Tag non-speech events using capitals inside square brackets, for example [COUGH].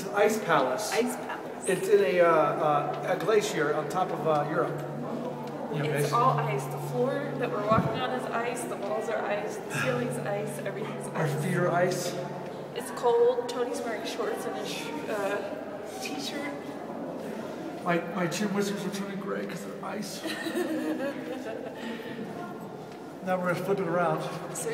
It's an ice palace. Ice Palace. It's in a, uh, uh a glacier on top of uh, Europe. You know, It's basically. all ice. The floor that we're walking on is ice. The walls are ice. The ceiling's ice. Everything's ice. Our feet are ice. It's cold. Tony's wearing shorts and a sh- uh, t-shirt. My, my chin whiskers are turning gray because they're ice. [LAUGHS] now we're gonna flip it around. So